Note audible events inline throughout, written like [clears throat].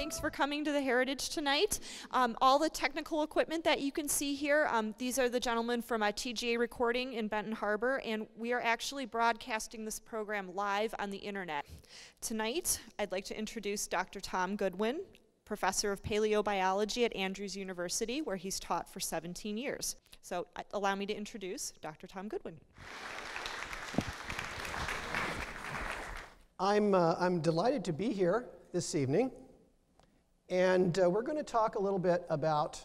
Thanks for coming to the Heritage tonight. Um, all the technical equipment that you can see here, um, these are the gentlemen from uh, TGA Recording in Benton Harbor, and we are actually broadcasting this program live on the internet. Tonight, I'd like to introduce Dr. Tom Goodwin, professor of paleobiology at Andrews University, where he's taught for 17 years. So, uh, allow me to introduce Dr. Tom Goodwin. I'm, uh, I'm delighted to be here this evening, and uh, we're going to talk a little bit about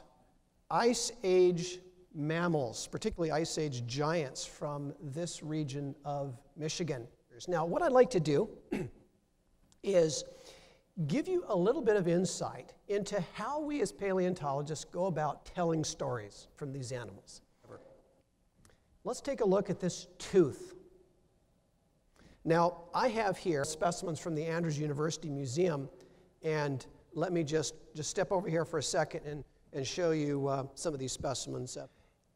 Ice Age mammals, particularly Ice Age giants from this region of Michigan. Now, what I'd like to do [clears throat] is give you a little bit of insight into how we as paleontologists go about telling stories from these animals. Let's take a look at this tooth now, I have here specimens from the Andrews University Museum, and let me just, just step over here for a second and, and show you uh, some of these specimens.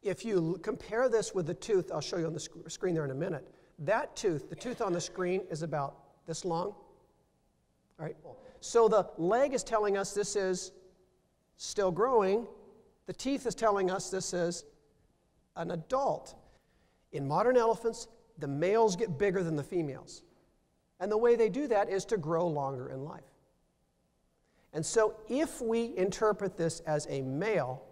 If you compare this with the tooth, I'll show you on the sc- screen there in a minute. That tooth, the tooth on the screen, is about this long. All right. So the leg is telling us this is still growing. The teeth is telling us this is an adult. In modern elephants, the males get bigger than the females. And the way they do that is to grow longer in life. And so, if we interpret this as a male,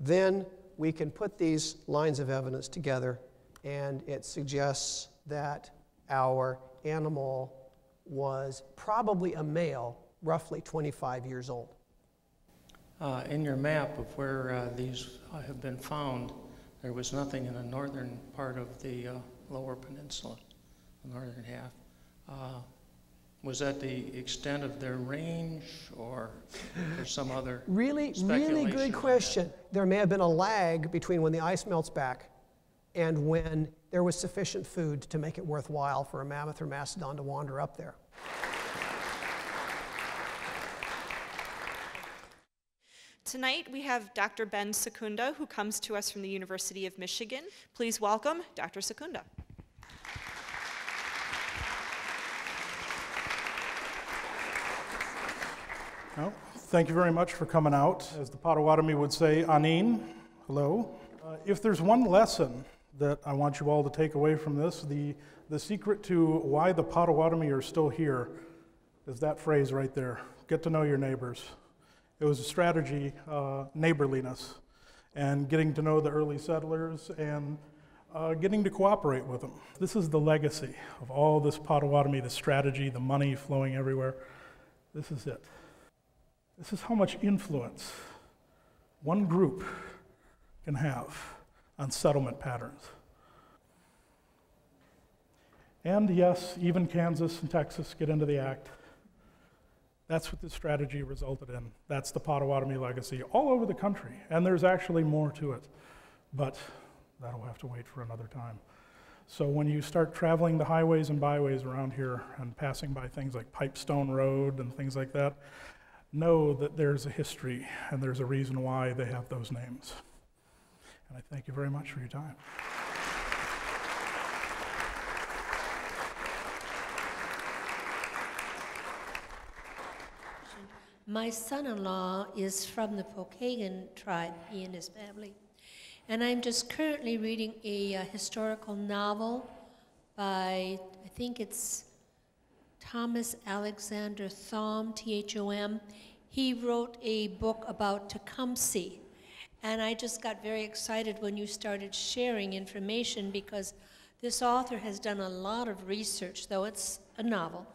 then we can put these lines of evidence together, and it suggests that our animal was probably a male, roughly 25 years old. Uh, in your map of where uh, these have been found, there was nothing in the northern part of the uh, lower peninsula, the northern half. Was that the extent of their range or, or some other [laughs] really really good question there may have been a lag between when the ice melts back and when there was sufficient food to make it worthwhile for a mammoth or mastodon to wander up there Tonight we have Dr. Ben Secunda, who comes to us from the University of Michigan. Please welcome Dr. Secunda. Well, thank you very much for coming out. As the Potawatomi would say, Anin, hello. Uh, if there's one lesson that I want you all to take away from this, the, the secret to why the Potawatomi are still here is that phrase right there get to know your neighbors. It was a strategy, uh, neighborliness, and getting to know the early settlers and uh, getting to cooperate with them. This is the legacy of all this Potawatomi, the strategy, the money flowing everywhere. This is it. This is how much influence one group can have on settlement patterns. And yes, even Kansas and Texas get into the act. That's what this strategy resulted in. That's the Potawatomi legacy all over the country. And there's actually more to it. But that'll have to wait for another time. So when you start traveling the highways and byways around here and passing by things like Pipestone Road and things like that, know that there's a history and there's a reason why they have those names. And I thank you very much for your time. My son in law is from the Pokagon tribe, he and his family. And I'm just currently reading a uh, historical novel by, I think it's Thomas Alexander Thom, T H O M. He wrote a book about Tecumseh. And I just got very excited when you started sharing information because this author has done a lot of research, though it's a novel.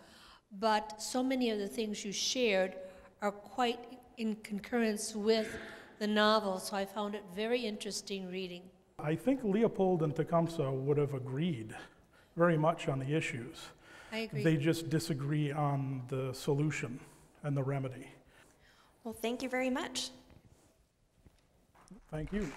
But so many of the things you shared are quite in concurrence with the novel, so I found it very interesting reading. I think Leopold and Tecumseh would have agreed very much on the issues. I agree. They just disagree on the solution and the remedy. Well, thank you very much. Thank you.